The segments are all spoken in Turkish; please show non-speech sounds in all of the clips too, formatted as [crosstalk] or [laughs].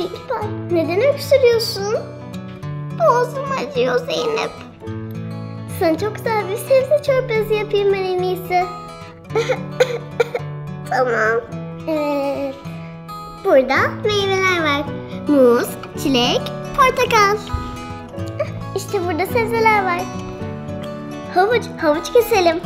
Pay, neden öksürüyorsun? Boğazım acıyor Zeynep. Sana çok güzel bir sebze çorbası yapayım ben en iyisi. [laughs] tamam. Evet. Burada meyveler var. Muz, çilek, portakal. İşte burada sebzeler var. Havuç, havuç keselim.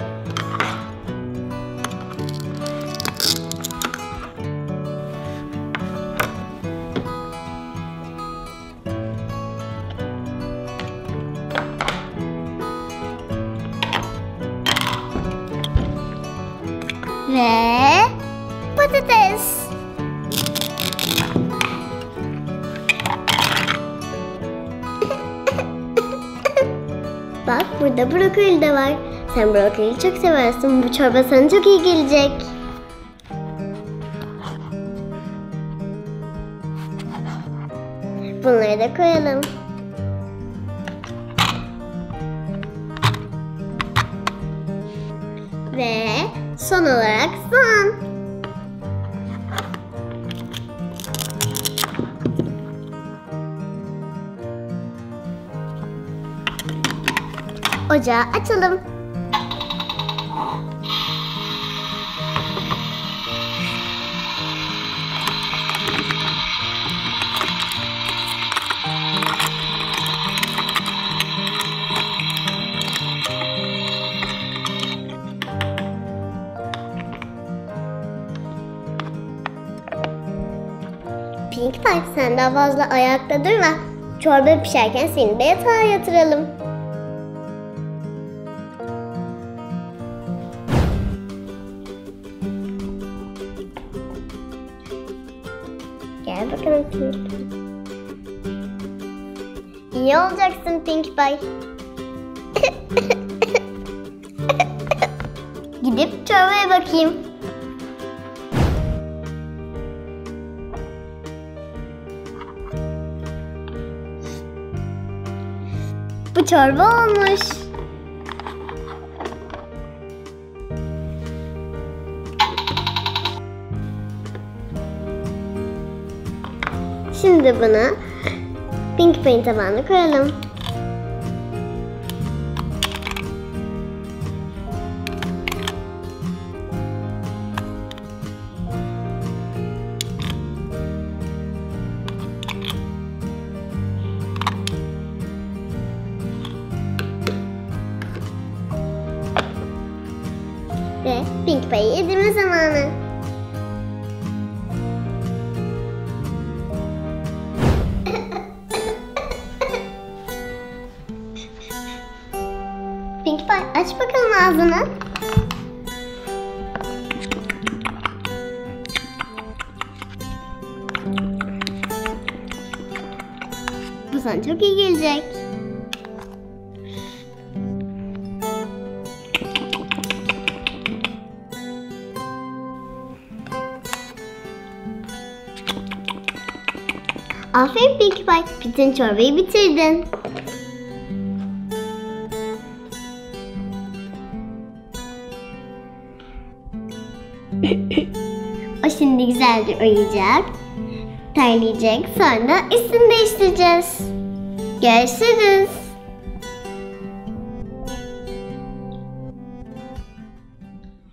Ve patates. Bak burada brokoli de var. Sen brokoliyi çok seversin. Bu çorba sana çok iyi gelecek. Bunları da koyalım. Ve son olarak Ocağı açalım. Pink sen daha fazla ayakta durma. Çorba pişerken seni de yatağa yatıralım. Gel bakalım Pink. İyi olacaksın Pink Pie. [laughs] Gidip çorbaya bakayım. Bu çorba olmuş. Şimdi bunu Pink Paint tabağına koyalım. Ve Pink Pie'yi yedirme zamanı. Pie aç bakalım ağzını. Bu sana çok iyi gelecek. Aferin Pinkie Pie. Bütün çorbayı bitirdin. O şimdi güzelce uyuyacak. Terleyecek. Sonra üstünü değiştireceğiz. Görüşürüz.